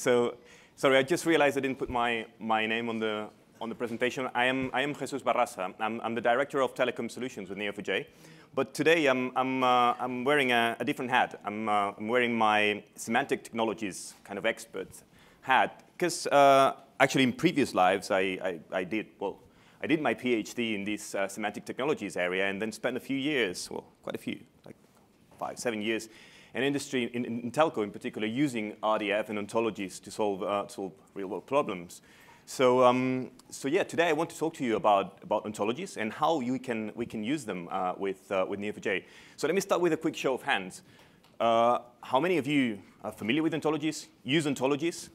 So, sorry, I just realized I didn't put my, my name on the, on the presentation. I am, I am Jesús Barrasa. I'm, I'm the Director of Telecom Solutions with Neo4j. But today I'm, I'm, uh, I'm wearing a, a, different hat. I'm, uh, I'm wearing my semantic technologies kind of expert hat. Because uh, actually in previous lives, I, I, I, did, well, I did my PhD in this uh, semantic technologies area and then spent a few years, well, quite a few, like five, seven years, in industry, in, in telco in particular, using RDF and ontologies to solve, uh, solve real-world problems. So, um, so yeah, today I want to talk to you about, about ontologies and how you can, we can use them uh, with, uh, with Neo4j. So let me start with a quick show of hands. Uh, how many of you are familiar with ontologies, use ontologies?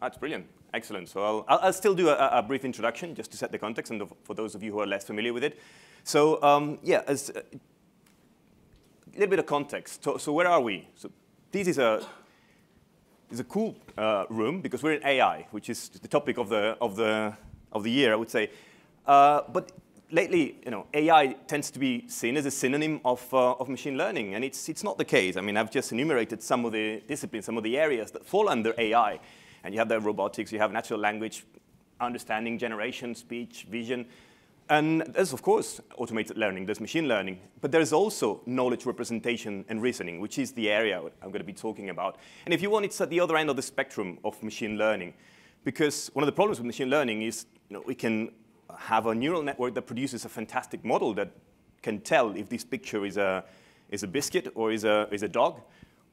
That's brilliant. Excellent. So I'll, I'll still do a, a, brief introduction just to set the context and for those of you who are less familiar with it. So um, yeah, as, a little bit of context. So, so where are we? So this is a is a cool uh, room because we're in AI, which is the topic of the, of the, of the year, I would say. Uh, but lately, you know, AI tends to be seen as a synonym of, uh, of machine learning, and it's, it's not the case. I mean, I've just enumerated some of the disciplines, some of the areas that fall under AI. And you have the robotics, you have natural language, understanding, generation, speech, vision. And there's, of course, automated learning, there's machine learning, but there's also knowledge representation and reasoning, which is the area I'm going to be talking about. And if you want, it's at the other end of the spectrum of machine learning, because one of the problems with machine learning is you know, we can have a neural network that produces a fantastic model that can tell if this picture is a, is a biscuit or is a, is a dog,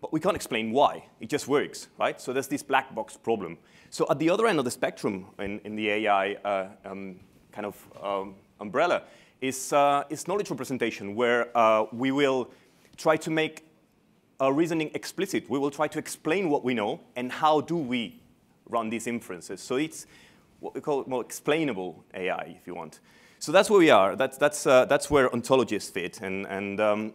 but we can't explain why. It just works, right? So there's this black box problem. So at the other end of the spectrum in, in the AI uh, um, kind of um, umbrella is, uh, is knowledge representation, where uh, we will try to make our reasoning explicit. We will try to explain what we know and how do we run these inferences. So it's what we call more explainable AI, if you want. So that's where we are. That's, that's, uh, that's where ontologists fit. And, and, um,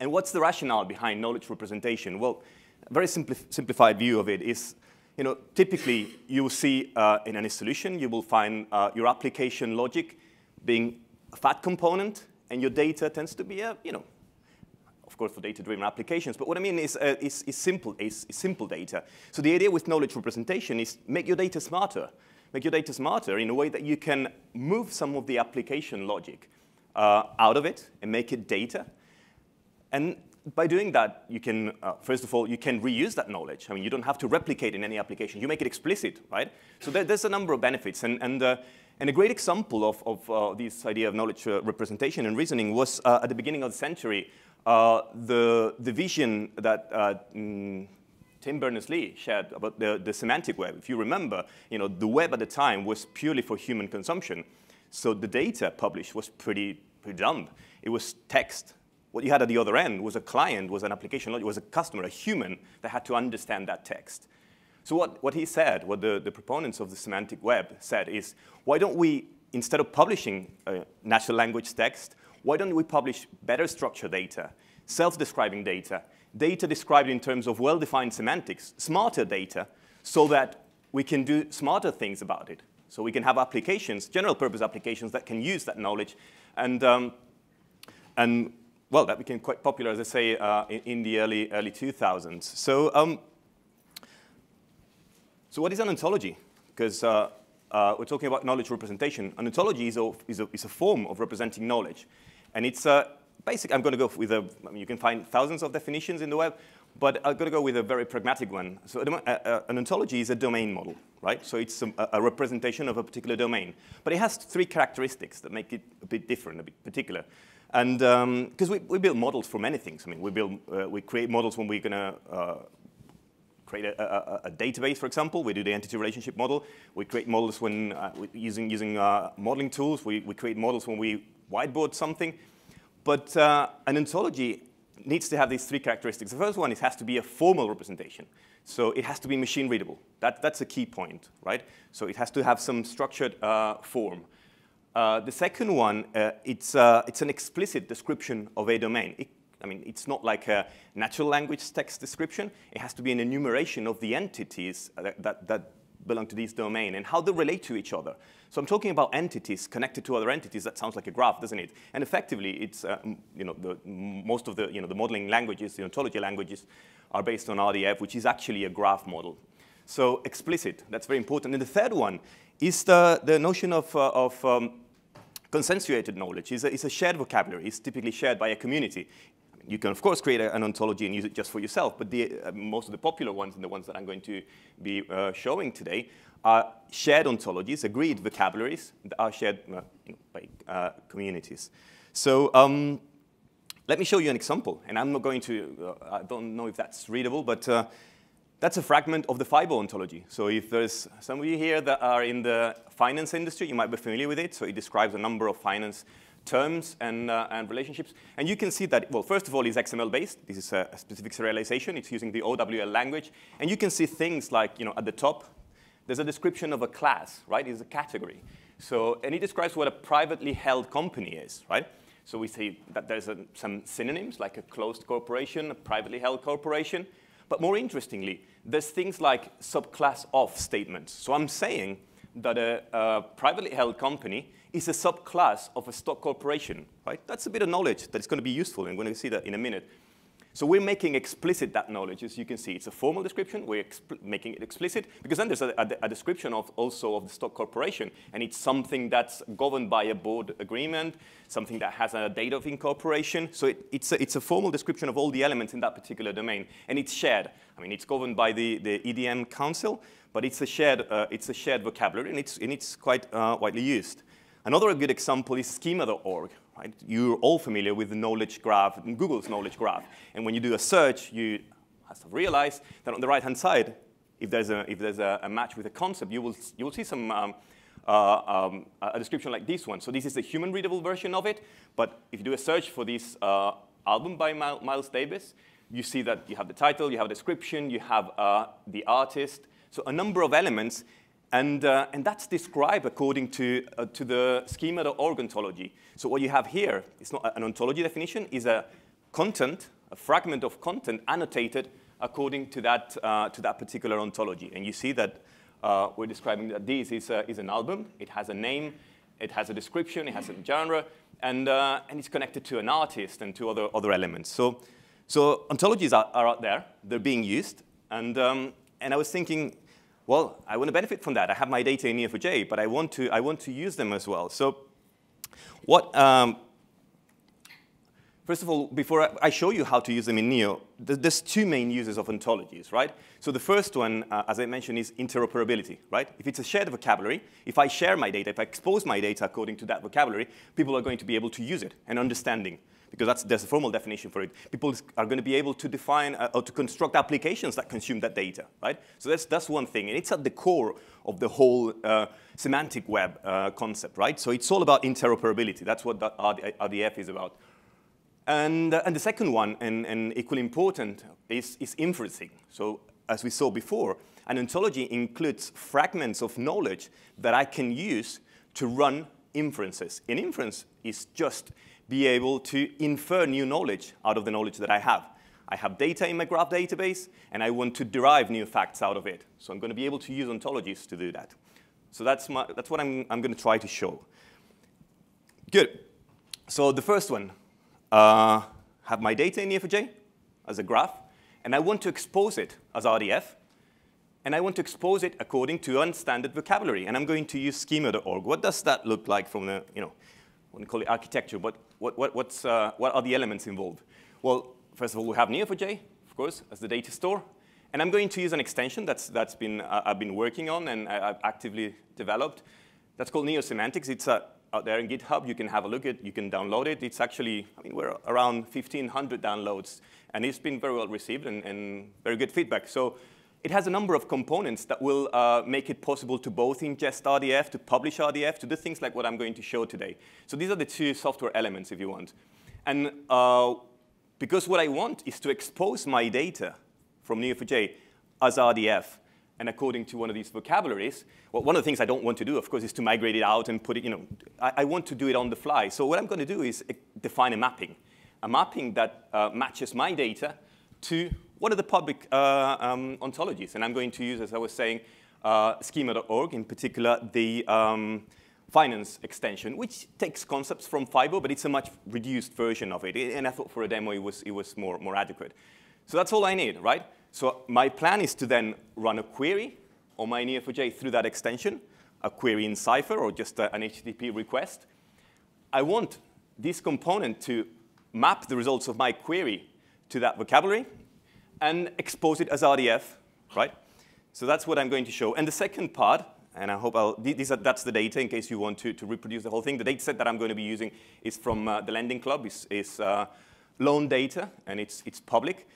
and what's the rationale behind knowledge representation? Well, a very simpli simplified view of it is, you know, typically you see uh, in any solution, you will find uh, your application logic being a fat component, and your data tends to be a, you know, of course, for data-driven applications. But what I mean is, uh, is, is, simple, is, is simple data. So the idea with knowledge representation is make your data smarter. Make your data smarter in a way that you can move some of the application logic uh, out of it and make it data. And by doing that, you can, uh, first of all, you can reuse that knowledge. I mean, you don't have to replicate in any application. You make it explicit, right? So there, there's a number of benefits. And, and uh, and a great example of, of uh, this idea of knowledge uh, representation and reasoning was uh, at the beginning of the century, uh, the, the vision that mm, Tim Berners-Lee shared about the, the semantic web. If you remember, you know, the web at the time was purely for human consumption. So the data published was pretty, pretty dumb. It was text. What you had at the other end was a client, was an application, it was a customer, a human that had to understand that text. So what, what he said, what the, the proponents of the semantic web said is, why don't we, instead of publishing natural language text, why don't we publish better structured data, self-describing data, data described in terms of well-defined semantics, smarter data, so that we can do smarter things about it. So we can have applications, general purpose applications that can use that knowledge. And, um, and well, that became quite popular, as I say, uh, in, in, the early, early 2000s. So um, so what is an ontology? Because uh, uh, we're talking about knowledge representation. An ontology is a, is a, is a form of representing knowledge. And it's uh, basic. I'm going to go with a, I mean, you can find thousands of definitions in the web, but I'm going to go with a very pragmatic one. So an ontology is a domain model, right? So it's a, a, representation of a particular domain. But it has three characteristics that make it a bit different, a bit particular. And because um, we, we build models for many things. I mean, we, build, uh, we create models when we're going to uh, create a, a, a, database, for example. We do the entity relationship model. We create models when uh, using, using uh, modeling tools. We, we create models when we whiteboard something. But uh, an ontology needs to have these three characteristics. The first one, is it has to be a formal representation. So it has to be machine readable. That, that's a key point, right? So it has to have some structured uh, form. Uh, the second one, uh, it's, it's an explicit description of a domain. It I mean, it's not like a natural language text description. It has to be an enumeration of the entities that, that, that belong to this domain and how they relate to each other. So I'm talking about entities connected to other entities. That sounds like a graph, doesn't it? And effectively, it's, uh, you know, the, most of the, you know, the modeling languages, the ontology languages, are based on RDF, which is actually a graph model. So explicit, that's very important. And the third one is the, the notion of, uh, of um, consensuated knowledge. is a, it's a shared vocabulary. It's typically shared by a community. You can, of course, create a, an ontology and use it just for yourself, but the, uh, most of the popular ones and the ones that I'm going to be uh, showing today are shared ontologies, agreed vocabularies that are shared uh, by uh, communities. So um, let me show you an example, and I'm not going to, uh, I don't know if that's readable, but uh, that's a fragment of the FIBO ontology. So if there's some of you here that are in the finance industry, you might be familiar with it. So it describes a number of finance terms and, uh, and relationships. And you can see that, well, first of all, it's XML-based. This is a, a, specific serialization. It's using the OWL language. And you can see things like, you know, at the top, there's a description of a class, right? It's a category. So, and it describes what a privately held company is, right? So we see that there's a, some synonyms, like a closed corporation, a privately held corporation. But more interestingly, there's things like subclass of statements. So I'm saying that a, a privately held company is a subclass of a stock corporation, right? That's a bit of knowledge that is going to be useful, and we're going to see that in a minute. So we're making explicit that knowledge, as you can see. It's a formal description. We're making it explicit because then there's a, a, a, description of also of the stock corporation, and it's something that's governed by a board agreement, something that has a date of incorporation. So it, it's, a, it's a formal description of all the elements in that particular domain, and it's shared. I mean, it's governed by the, the EDM Council, but it's a shared, uh, it's a shared vocabulary, and it's, and it's quite uh, widely used. Another good example is schema.org. Right? You're all familiar with the knowledge graph, Google's knowledge graph. And when you do a search, you have to realize that on the right-hand side, if there's, a, if there's a, a, match with a concept, you will, you will see some, um, uh, um, a description like this one. So this is the human-readable version of it. But if you do a search for this uh, album by Miles Davis, you see that you have the title, you have a description, you have uh, the artist. So a number of elements and, uh, and that's described according to, uh, to the schema.org ontology. So what you have here, it's not an ontology definition, is a content, a fragment of content annotated according to that, uh, to that particular ontology. And you see that uh, we're describing that this is, a, is an album. It has a name, it has a description, it has a genre, and, uh, and it's connected to an artist and to other, other elements. So, so ontologies are, are out there. They're being used. And, um, and I was thinking, well, I want to benefit from that. I have my data in Neo4j, but I want to, I want to use them as well. So what, um, first of all, before I show you how to use them in Neo, there's two main uses of ontologies, right? So the first one, uh, as I mentioned, is interoperability, right? If it's a shared vocabulary, if I share my data, if I expose my data according to that vocabulary, people are going to be able to use it and understanding because that's, there's a formal definition for it. People are going to be able to define uh, or to construct applications that consume that data, right? So that's, that's one thing, and it's at the core of the whole uh, semantic web uh, concept, right? So it's all about interoperability. That's what RDF is about. And, uh, and the second one, and, and equally important, is, is inferencing. So as we saw before, an ontology includes fragments of knowledge that I can use to run inferences. An inference is just be able to infer new knowledge out of the knowledge that I have. I have data in my graph database, and I want to derive new facts out of it. So I'm going to be able to use ontologies to do that. So that's, my, that's what I'm, I'm going to try to show. Good. So the first one, uh, have my data in Neo4j as a graph, and I want to expose it as RDF, and I want to expose it according to unstandard vocabulary, and I'm going to use schema.org. What does that look like from the, you know, To call it architecture, but what, what, what's, uh, what are the elements involved? Well, first of all, we have Neo4j, of course, as the data store. And I'm going to use an extension that's, that's been, uh, I've been working on and I've actively developed. That's called Neo Semantics. It's uh, out there in GitHub. You can have a look at it. You can download it. It's actually, I mean, we're around 1,500 downloads. And it's been very well received and, and very good feedback. So it has a number of components that will uh, make it possible to both ingest RDF, to publish RDF, to do things like what I'm going to show today. So these are the two software elements, if you want. And uh, because what I want is to expose my data from Neo4j as RDF, and according to one of these vocabularies, well, one of the things I don't want to do, of course, is to migrate it out and put it, you know, I, I want to do it on the fly. So what I'm going to do is uh, define a mapping, a mapping that uh, matches my data to what are the public uh, um, ontologies? And I'm going to use, as I was saying, uh, schema.org, in particular the um, finance extension, which takes concepts from FIBO, but it's a much reduced version of it. And I thought for a demo it was, it was more, more adequate. So that's all I need, right? So my plan is to then run a query on my Neo4j through that extension, a query in Cypher or just a, an HTTP request. I want this component to map the results of my query to that vocabulary and expose it as RDF, right? So that's what I'm going to show. And the second part, and I hope I'll, these are, that's the data in case you want to, to reproduce the whole thing. The data set that I'm going to be using is from uh, the Lending Club, is, uh, loan data, and it's, it's public.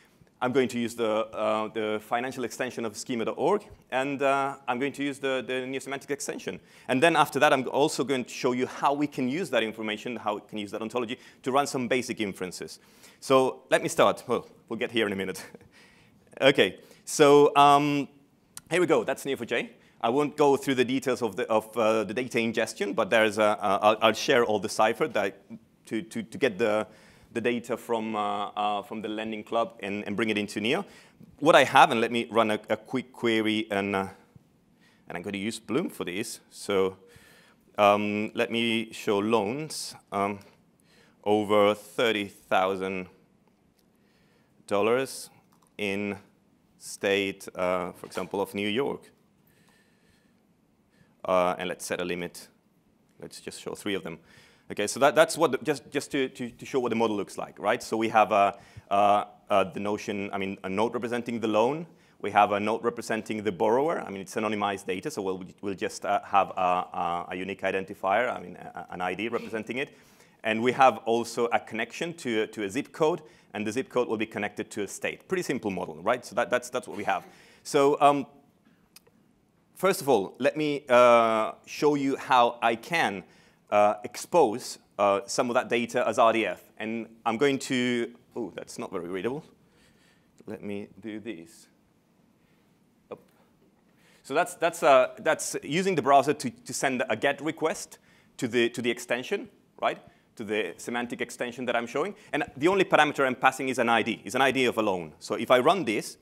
I'm going to use the, uh, the financial extension of schema.org, and uh, I'm going to use the, the neosemantic extension. And then after that, I'm also going to show you how we can use that information, how we can use that ontology to run some basic inferences. So let me start. Well, we'll get here in a minute. OK, so um, here we go. That's Neo4j. I won't go through the details of the, of, uh, the data ingestion, but there's I'll, I'll share all the Cypher that to, to, to get the, the data from, uh, uh, from the lending club and, and bring it into Neo. What I have, and let me run a, a quick query, and, uh, and I'm going to use Bloom for this. So um, let me show loans um, over $30,000 in state, uh, for example, of New York. Uh, and let's set a limit. Let's just show three of them. Okay, so that, that's what, the, just, just to, to, to, show what the model looks like, right? So we have a, uh, uh, the notion, I mean, a node representing the loan. We have a node representing the borrower. I mean, it's anonymized data, so we'll, we'll just uh, have a, a, unique identifier, I mean, a, an ID representing it. And we have also a connection to, to a zip code, and the zip code will be connected to a state. Pretty simple model, right? So that, that's, that's what we have. So um, first of all, let me uh, show you how I can uh, expose uh, some of that data as RDF. And I'm going to, oh, that's not very readable. Let me do this. So that's, that's, uh, that's using the browser to, to send a GET request to the, to the extension, right? To the semantic extension that I'm showing. And the only parameter I'm passing is an ID, is an ID of a loan. So if I run this,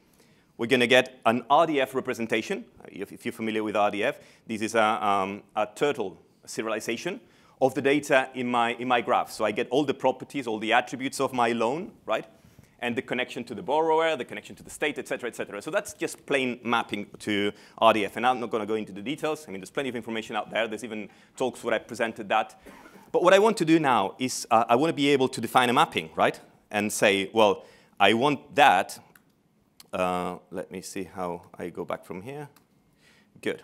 we're going to get an RDF representation. If, if, you're familiar with RDF, this is a, um, a turtle serialization of the data in my, in my graph. So I get all the properties, all the attributes of my loan, right? And the connection to the borrower, the connection to the state, et cetera, et cetera. So that's just plain mapping to RDF. And I'm not going to go into the details. I mean, there's plenty of information out there. There's even talks where I presented that. But what I want to do now is uh, I want to be able to define a mapping, right? And say, well, I want that. Uh, let me see how I go back from here. Good.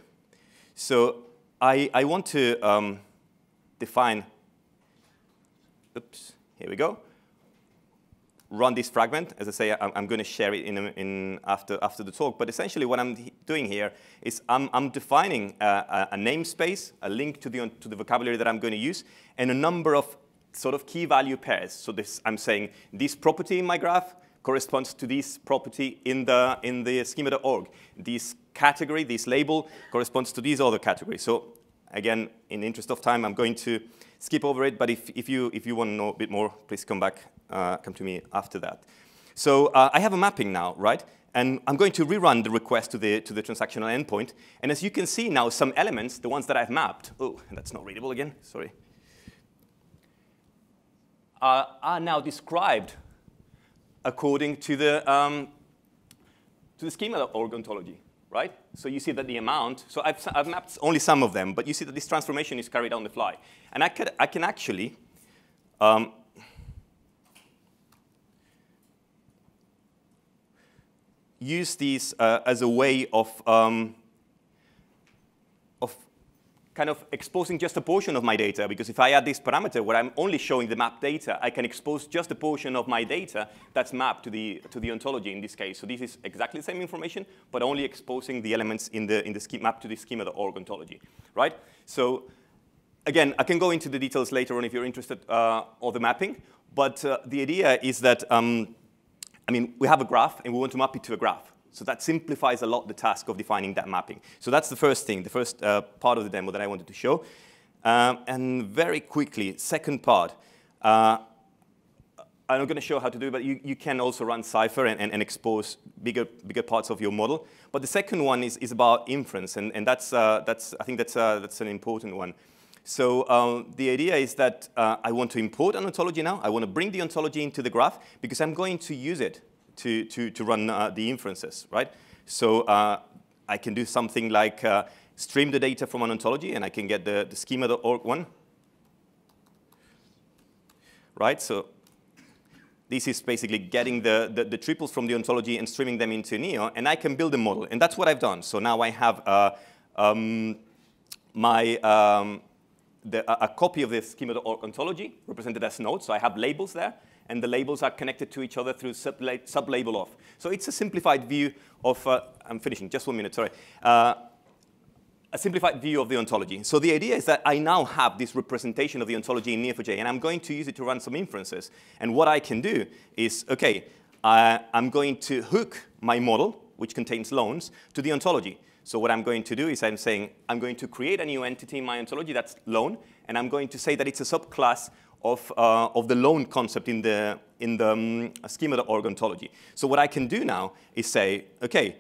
So I, I want to um, define, oops, here we go, run this fragment. As I say, I'm, I'm going to share it in, in after, after the talk. But essentially what I'm doing here is I'm, I'm defining a, a, namespace, a link to the, to the vocabulary that I'm going to use, and a number of sort of key value pairs. So this, I'm saying this property in my graph corresponds to this property in the, in the schema.org. This category, this label, corresponds to these other categories. So Again, in the interest of time, I'm going to skip over it, but if, if, you, if you want to know a bit more, please come back, uh, come to me after that. So uh, I have a mapping now, right? And I'm going to rerun the request to the, to the transactional endpoint. And as you can see now, some elements, the ones that I've mapped, oh, that's not readable again, sorry, uh, are now described according to the, um, to the schema.org ontology right? So you see that the amount, so I've, I've mapped only some of them, but you see that this transformation is carried on the fly. And I, could, I can actually um, use these uh, as a way of um, kind of exposing just a portion of my data, because if I add this parameter where I'm only showing the map data, I can expose just a portion of my data that's mapped to the, to the ontology in this case. So this is exactly the same information, but only exposing the elements in the, in the schema, map to the schema.org ontology, right? So again, I can go into the details later on if you're interested uh, of the mapping, but uh, the idea is that, um, I mean, we have a graph, and we want to map it to a graph. So that simplifies a lot the task of defining that mapping. So that's the first thing, the first uh, part of the demo that I wanted to show. Um, and very quickly, second part, uh, I'm not going to show how to do it, but you, you can also run Cypher and, and, and, expose bigger, bigger parts of your model. But the second one is, is about inference, and, and that's, uh, that's, I think that's, uh, that's an important one. So um, the idea is that uh, I want to import an ontology now. I want to bring the ontology into the graph because I'm going to use it to, to, to run uh, the inferences, right? So uh, I can do something like uh, stream the data from an ontology, and I can get the, the schema.org one, right? So this is basically getting the, the, the, triples from the ontology and streaming them into Neo, and I can build a model. And that's what I've done. So now I have uh, um, my um, the, a, copy of the schema.org ontology represented as nodes. So I have labels there, and the labels are connected to each other through sub-label of. So it's a simplified view of, uh, I'm finishing, just one minute, sorry. Uh, a simplified view of the ontology. So the idea is that I now have this representation of the ontology in Neo4j, and I'm going to use it to run some inferences. And what I can do is, OK, uh, I'm going to hook my model, which contains loans, to the ontology. So what I'm going to do is I'm saying I'm going to create a new entity in my ontology that's loan, and I'm going to say that it's a subclass of, uh, of the loan concept in the, in the um, schema.org ontology. So what I can do now is say, OK,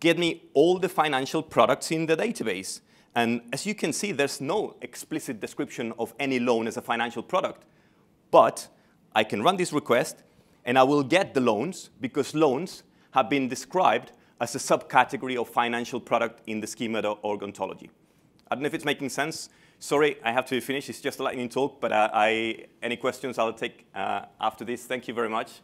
get me all the financial products in the database. And as you can see, there's no explicit description of any loan as a financial product. But I can run this request, and I will get the loans because loans have been described as a subcategory of financial product in the schema.org ontology. I don't know if it's making sense. Sorry, I have to finish. It's just a lightning talk, but uh, I, any questions I'll take uh, after this. Thank you very much.